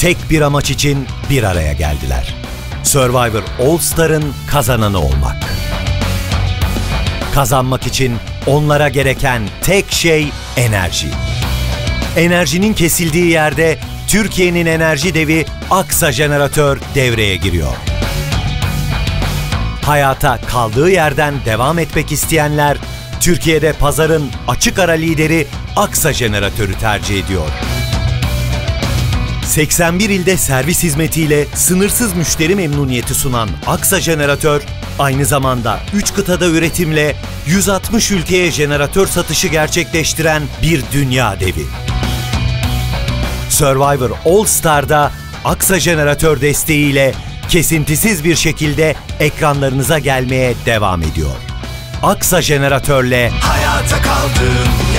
tek bir amaç için bir araya geldiler. Survivor All Star'ın kazananı olmak. Kazanmak için onlara gereken tek şey enerji. Enerjinin kesildiği yerde Türkiye'nin enerji devi Aksa Jeneratör devreye giriyor. Hayata kaldığı yerden devam etmek isteyenler Türkiye'de pazarın açık ara lideri Aksa Jeneratörü tercih ediyor. 81 ilde servis hizmetiyle sınırsız müşteri memnuniyeti sunan Aksa Jeneratör, aynı zamanda 3 kıtada üretimle 160 ülkeye jeneratör satışı gerçekleştiren bir dünya devi. Survivor All Star'da Aksa Jeneratör desteğiyle kesintisiz bir şekilde ekranlarınıza gelmeye devam ediyor. Aksa Jeneratör'le Hayata kaldım